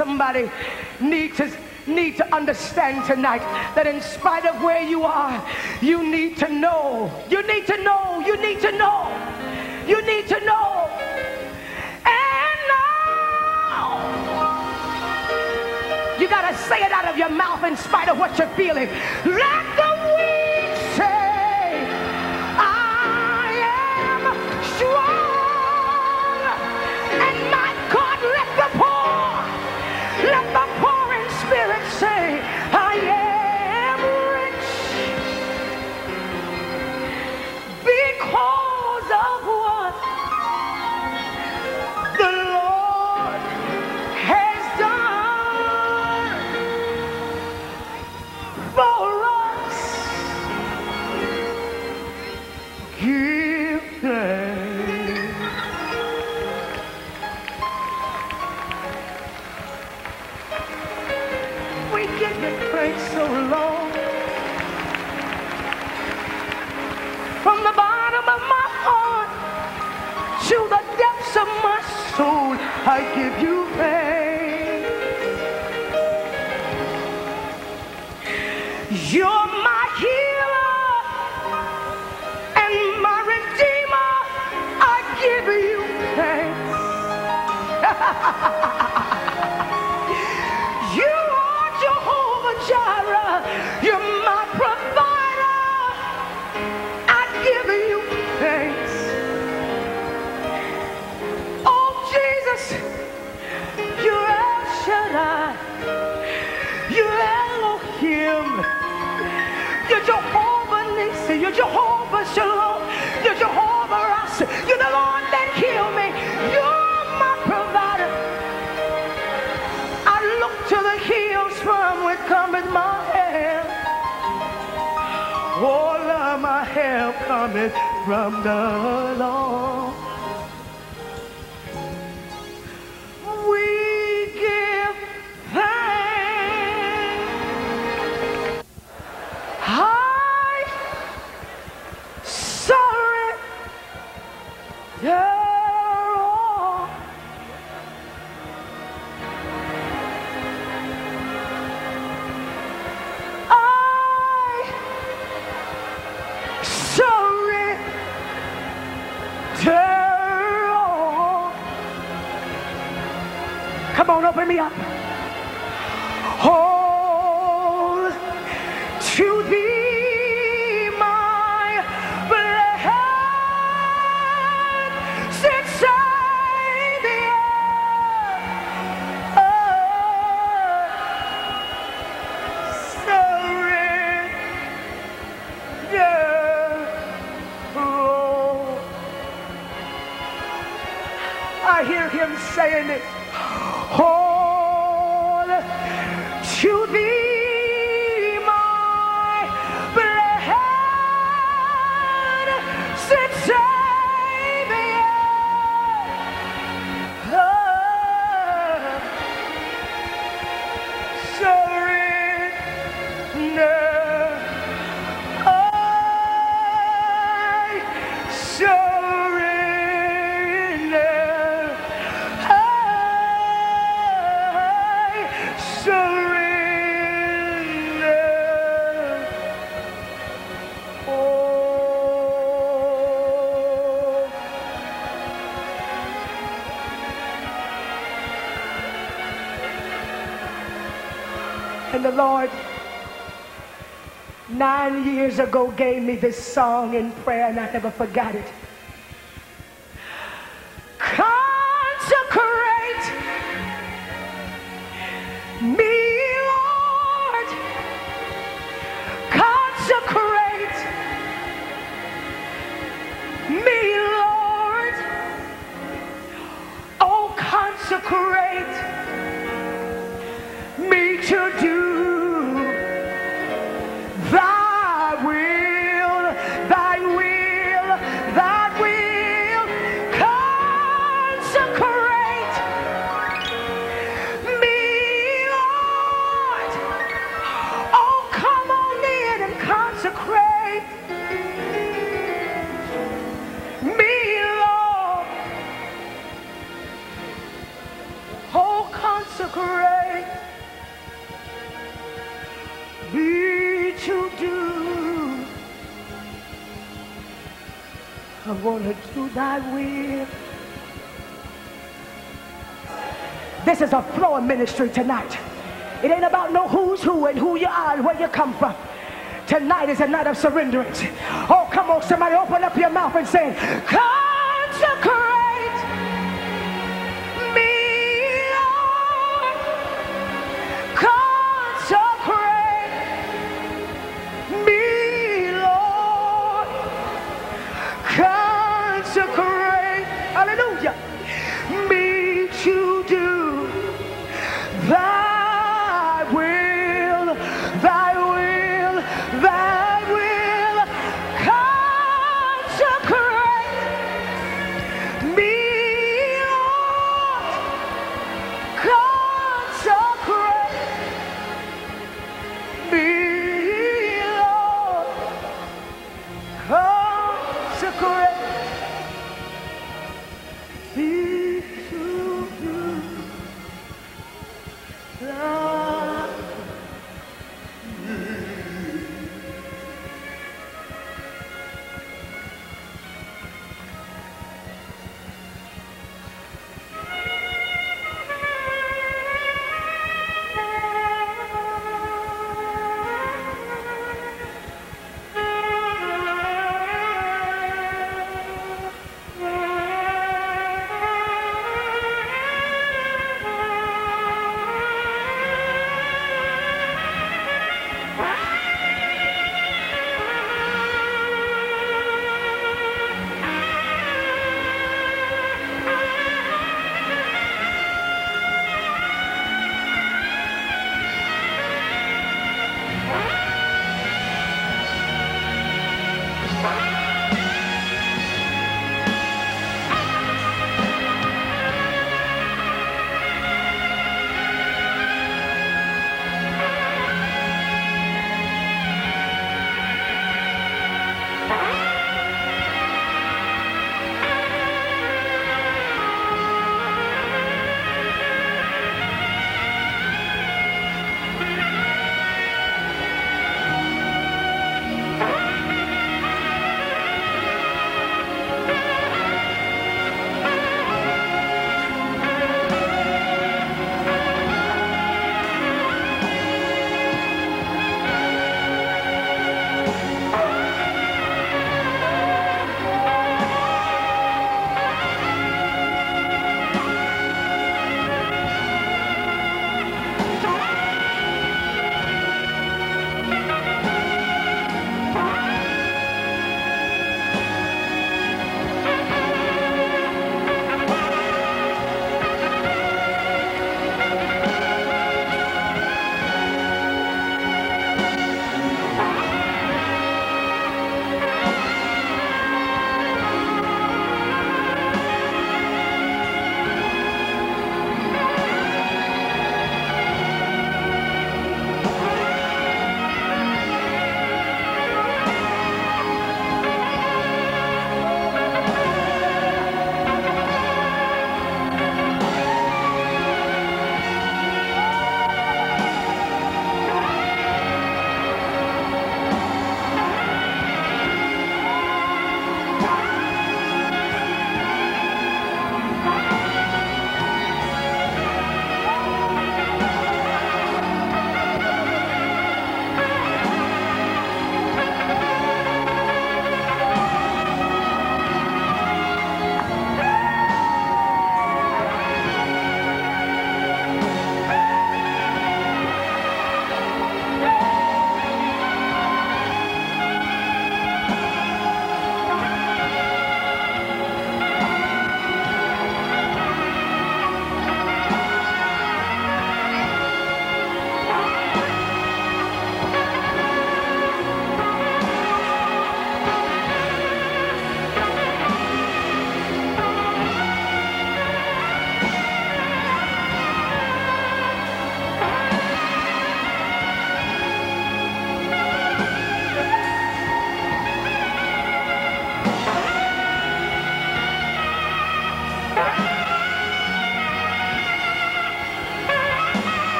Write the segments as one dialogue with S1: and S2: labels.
S1: somebody need to need to understand tonight that in spite of where you are, you need to know. You need to know. You need to know. You need to know. And now you gotta say it out of your mouth in spite of what you're feeling. Let the You're my healer and my redeemer. I give you thanks. cometh from the Lord. Come on, open me up. All to thee, my blessed Savior. Surrender. Oh. I hear him saying it. All to thee, my. The Lord, nine years ago, gave me this song in prayer, and I never forgot it. I want to do thy will. This is a flowing ministry tonight. It ain't about no who's who and who you are and where you come from. Tonight is a night of surrenderance. Oh, come on, somebody, open up your mouth and say, Consecrate Consecrate, hallelujah, me to do thy will, thy will, thy will. Consecrate me, Lord. Consecrate me, Lord. Consecrate Bye.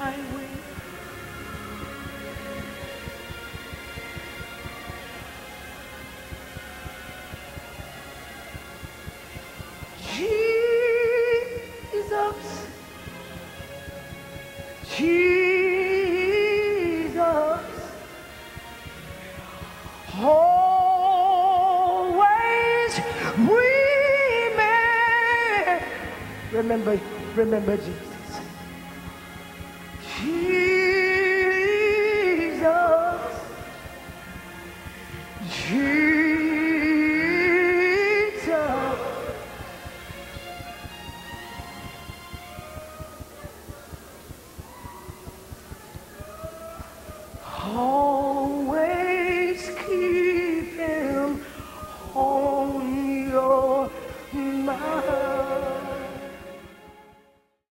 S1: Will. Jesus, Jesus, always remember, remember, remember Jesus. Jesus.